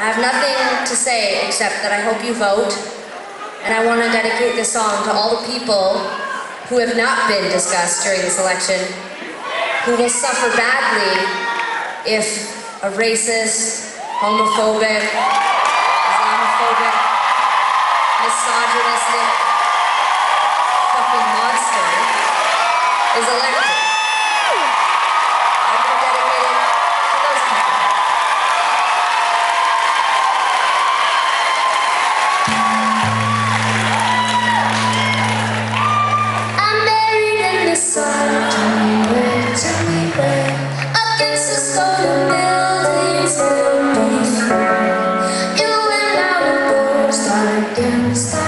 I have nothing to say except that I hope you vote, and I want to dedicate this song to all the people who have not been discussed during this election, who will suffer badly if a racist, homophobic, Islamophobic, misogynistic, fucking monster is elected. Start